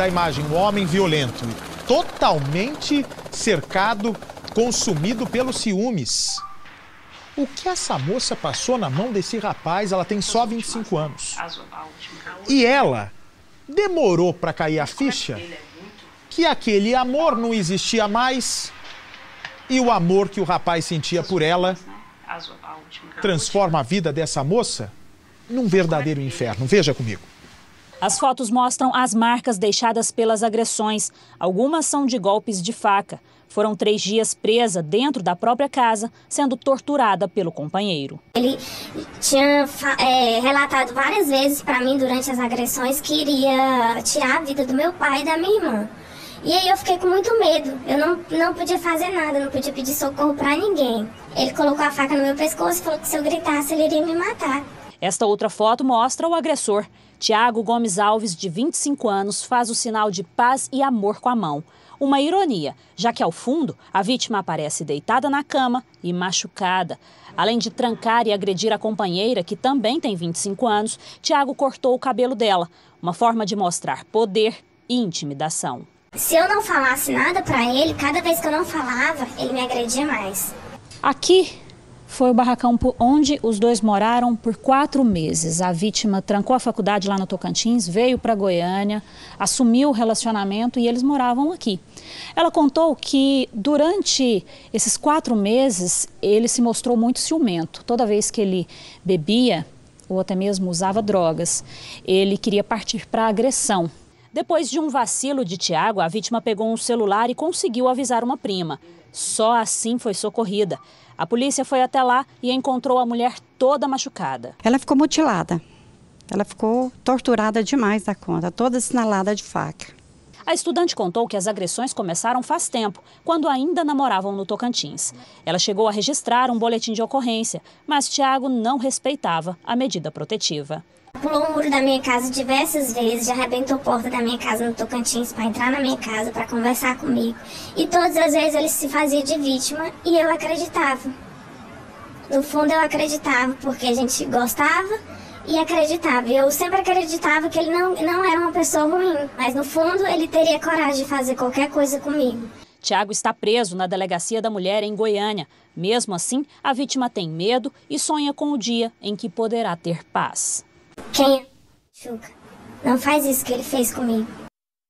da imagem, um homem violento, totalmente cercado, consumido pelos ciúmes. O que essa moça passou na mão desse rapaz? Ela tem só 25 anos. E ela demorou para cair a ficha que aquele amor não existia mais e o amor que o rapaz sentia por ela transforma a vida dessa moça num verdadeiro inferno. Veja comigo. As fotos mostram as marcas deixadas pelas agressões. Algumas são de golpes de faca. Foram três dias presa dentro da própria casa, sendo torturada pelo companheiro. Ele tinha é, relatado várias vezes para mim durante as agressões que iria tirar a vida do meu pai e da minha irmã. E aí eu fiquei com muito medo. Eu não, não podia fazer nada, não podia pedir socorro para ninguém. Ele colocou a faca no meu pescoço e falou que se eu gritasse ele iria me matar. Esta outra foto mostra o agressor. Tiago Gomes Alves, de 25 anos, faz o sinal de paz e amor com a mão. Uma ironia, já que ao fundo a vítima aparece deitada na cama e machucada. Além de trancar e agredir a companheira, que também tem 25 anos, Tiago cortou o cabelo dela, uma forma de mostrar poder e intimidação. Se eu não falasse nada para ele, cada vez que eu não falava, ele me agredia mais. Aqui foi o barracão onde os dois moraram por quatro meses. A vítima trancou a faculdade lá no Tocantins, veio para Goiânia, assumiu o relacionamento e eles moravam aqui. Ela contou que durante esses quatro meses ele se mostrou muito ciumento. Toda vez que ele bebia ou até mesmo usava drogas, ele queria partir para a agressão. Depois de um vacilo de Tiago, a vítima pegou um celular e conseguiu avisar uma prima. Só assim foi socorrida. A polícia foi até lá e encontrou a mulher toda machucada. Ela ficou mutilada. Ela ficou torturada demais da conta, toda assinalada de faca. A estudante contou que as agressões começaram faz tempo, quando ainda namoravam no Tocantins. Ela chegou a registrar um boletim de ocorrência, mas Tiago não respeitava a medida protetiva. Pulou o muro da minha casa diversas vezes, já arrebentou a porta da minha casa no Tocantins para entrar na minha casa para conversar comigo. E todas as vezes ele se fazia de vítima e eu acreditava. No fundo eu acreditava, porque a gente gostava e acreditava. Eu sempre acreditava que ele não, não era uma pessoa ruim, mas no fundo ele teria coragem de fazer qualquer coisa comigo. Tiago está preso na delegacia da mulher em Goiânia. Mesmo assim, a vítima tem medo e sonha com o dia em que poderá ter paz. Quem? Chuca. Não faz isso que ele fez comigo.